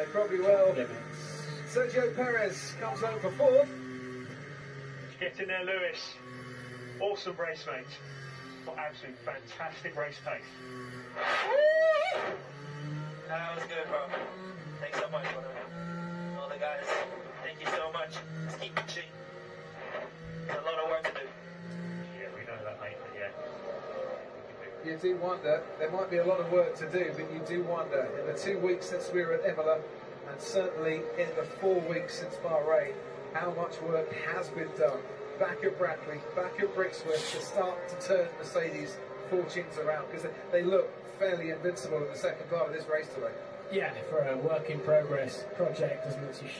They probably will. Sergio Perez comes home for fourth. Get in there, Lewis. Awesome race, mate. What absolute fantastic race pace. You do wonder, there might be a lot of work to do, but you do wonder, in the two weeks since we were at Imola, and certainly in the four weeks since Bahrain, how much work has been done back at Brackley, back at Brixworth to start to turn Mercedes fortunes around, because they look fairly invincible in the second part of this race today. Yeah, for a work in progress project as much as